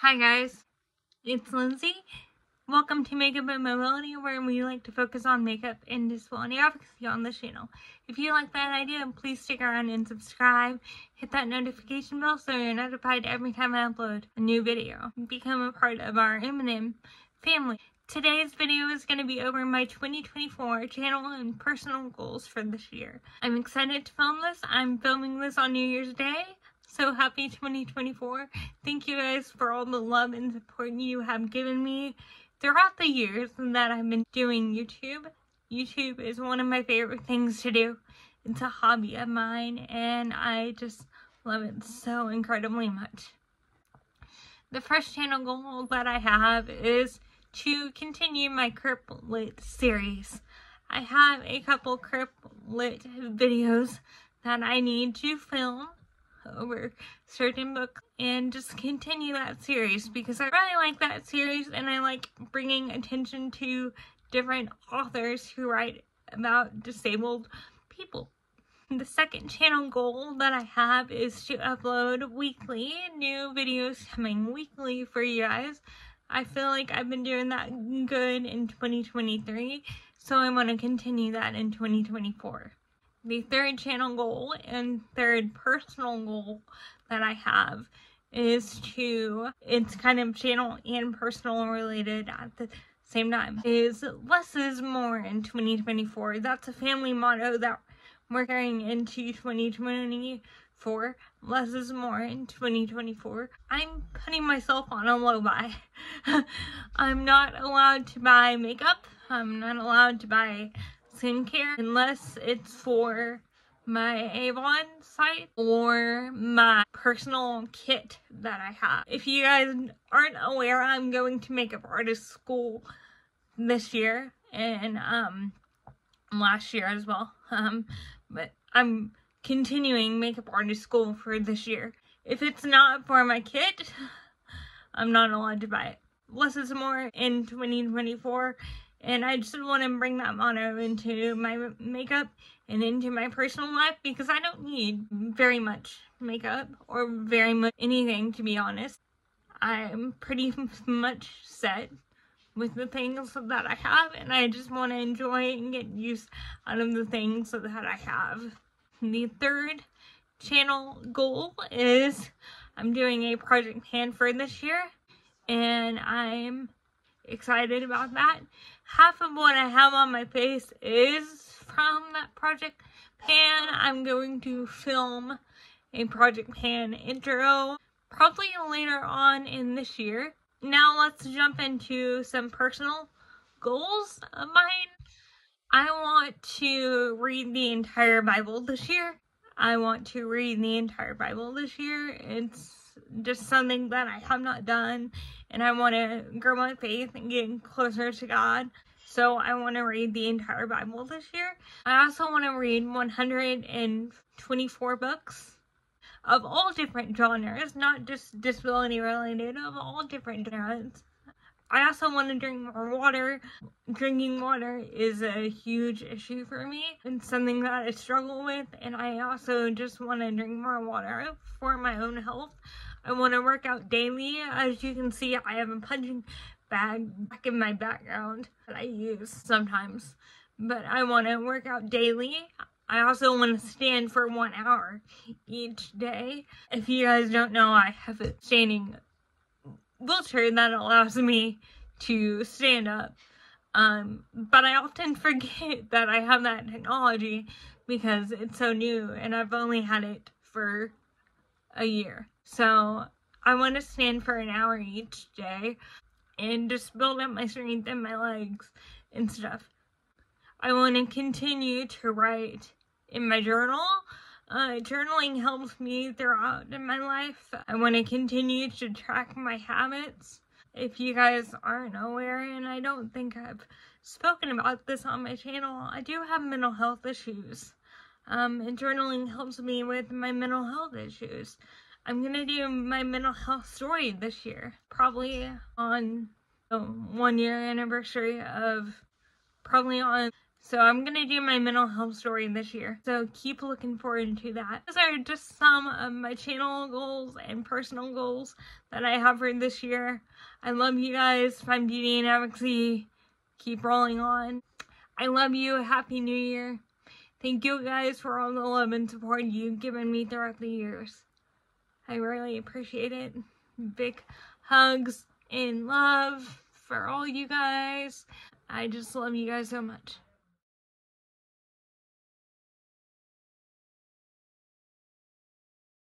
Hi guys, it's Lindsay. Welcome to Makeup and Mobility where we like to focus on makeup and disability advocacy on this channel. If you like that idea, please stick around and subscribe. Hit that notification bell so you're notified every time I upload a new video. Become a part of our M&M family. Today's video is going to be over my 2024 channel and personal goals for this year. I'm excited to film this. I'm filming this on New Year's Day so happy 2024. Thank you guys for all the love and support you have given me throughout the years that I've been doing YouTube. YouTube is one of my favorite things to do. It's a hobby of mine and I just love it so incredibly much. The first channel goal that I have is to continue my Crip Lit series. I have a couple Crip Lit videos that I need to film over certain books and just continue that series because I really like that series and I like bringing attention to different authors who write about disabled people. The second channel goal that I have is to upload weekly, new videos coming weekly for you guys. I feel like I've been doing that good in 2023, so I want to continue that in 2024 the third channel goal and third personal goal that I have is to, it's kind of channel and personal related at the same time, is less is more in 2024. That's a family motto that we're carrying into 2024. Less is more in 2024. I'm putting myself on a low buy. I'm not allowed to buy makeup. I'm not allowed to buy skincare unless it's for my Avon site or my personal kit that I have. If you guys aren't aware, I'm going to makeup artist school this year and um last year as well. Um but I'm continuing makeup artist school for this year. If it's not for my kit, I'm not allowed to buy it. Less is more in 2024 and I just want to bring that motto into my makeup and into my personal life because I don't need very much makeup or very much anything to be honest. I'm pretty much set with the things that I have and I just want to enjoy and get use out of the things that I have. The third channel goal is I'm doing a project pan for this year and I'm excited about that. Half of what I have on my face is from that Project Pan. I'm going to film a Project Pan intro probably later on in this year. Now let's jump into some personal goals of mine. I want to read the entire Bible this year. I want to read the entire Bible this year. It's just something that I have not done and I want to grow my faith and get closer to God. So I want to read the entire Bible this year. I also want to read 124 books of all different genres, not just disability related, of all different genres. I also want to drink more water. Drinking water is a huge issue for me and something that I struggle with. And I also just want to drink more water for my own health. I want to work out daily. As you can see, I have a punching bag back in my background that I use sometimes. But I want to work out daily. I also want to stand for one hour each day. If you guys don't know, I have a standing wheelchair that allows me to stand up. Um, but I often forget that I have that technology because it's so new and I've only had it for a year. So I want to stand for an hour each day and just build up my strength in my legs and stuff. I want to continue to write in my journal. Uh, journaling helps me throughout in my life. I want to continue to track my habits. If you guys aren't aware, and I don't think I've spoken about this on my channel, I do have mental health issues. Um, and journaling helps me with my mental health issues. I'm gonna do my mental health story this year, probably on the one year anniversary of, probably on So I'm to do my mental health story this year. So keep looking forward to that. Those are just some of my channel goals and personal goals that I have for this year. I love you guys. Find Beauty and Advocacy. Keep rolling on. I love you. Happy New Year. Thank you guys for all the love and support you've given me throughout the years. I really appreciate it. Big hugs and love for all you guys. I just love you guys so much.